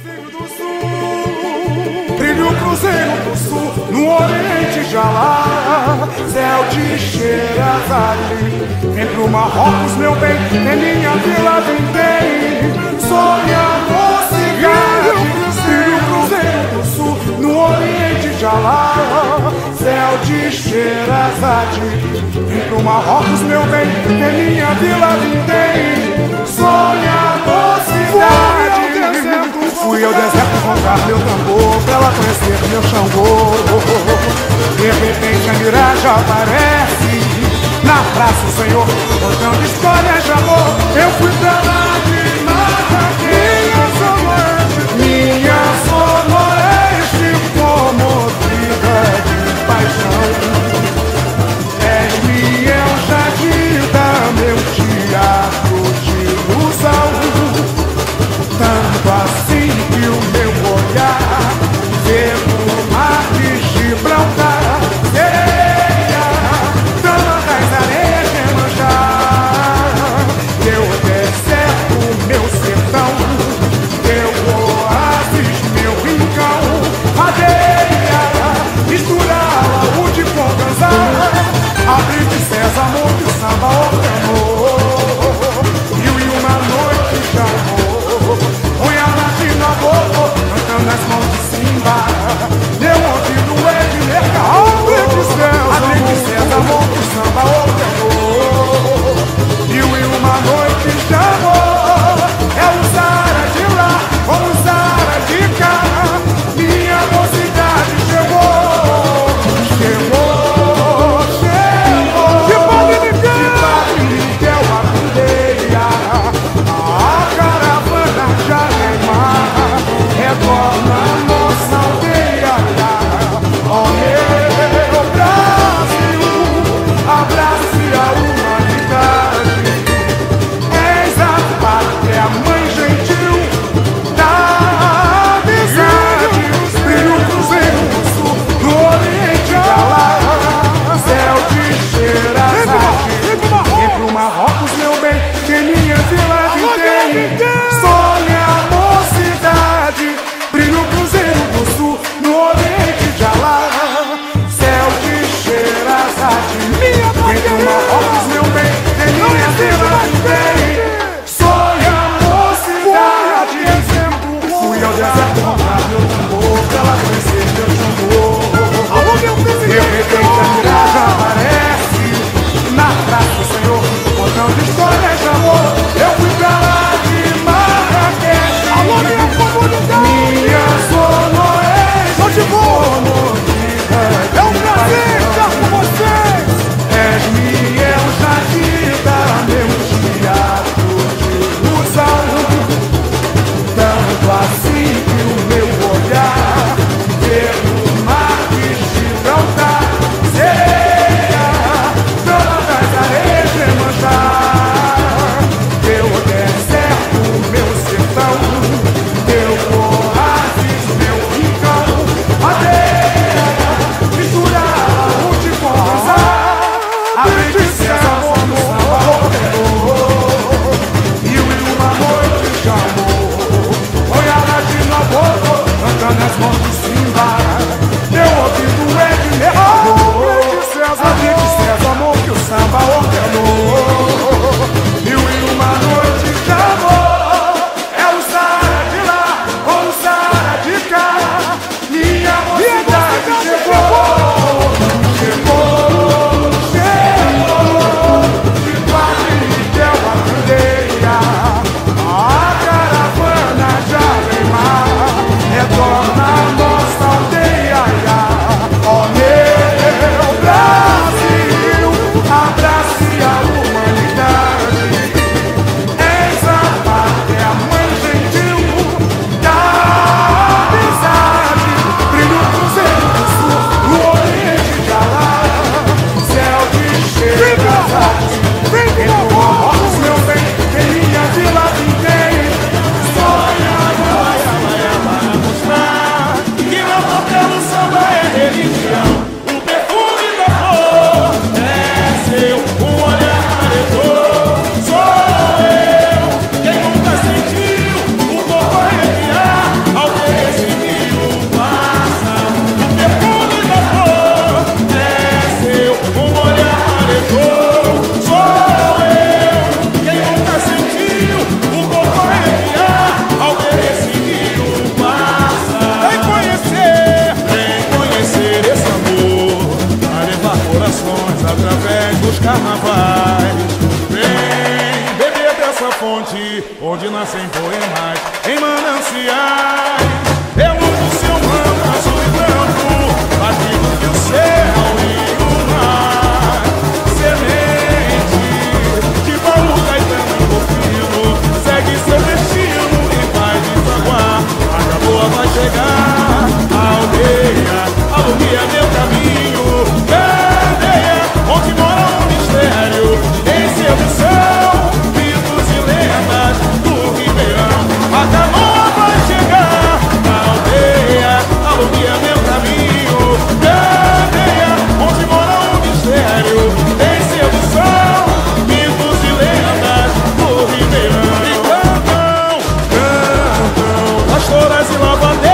Cruzeiro do Sul, trilho Cruzeiro do Sul, no Oriente já lá, céu de Xerazade. entre o Marrocos, meu bem, é minha vila, vem, vem, sonhador cidade. Trilho Cruzeiro do Sul, no Oriente já lá, céu de Xerazade. entre o Marrocos, meu bem, é minha vila, vem, bem. tocar meu tambor, pra ela conhecer meu Xangô. De repente a miragem aparece na praça, Senhor, contando histórias de amor. Eu fui pra lá. dos carnavais. Vem beber dessa fonte onde nascem poemas em mananciais. É luz do seu manto azul e branco, batido que do céu. Horas e lavanderia